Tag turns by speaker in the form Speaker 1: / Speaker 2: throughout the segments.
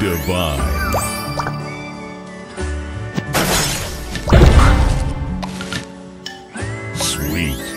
Speaker 1: Divine. Sweet.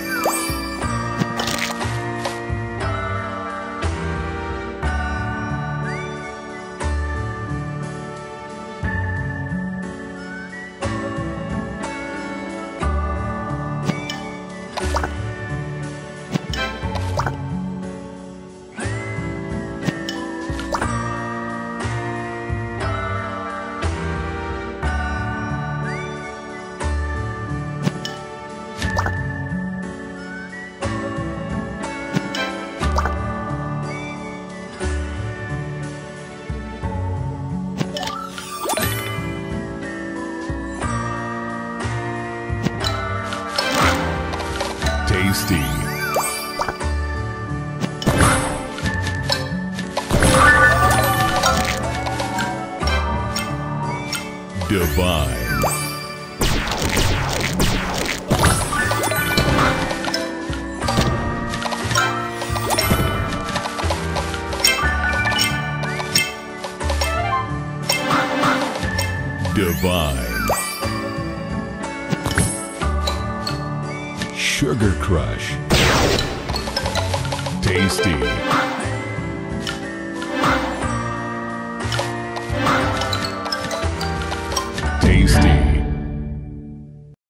Speaker 1: Tasty. Divine. Divine. Sugar Crush. Tasty. Tasty.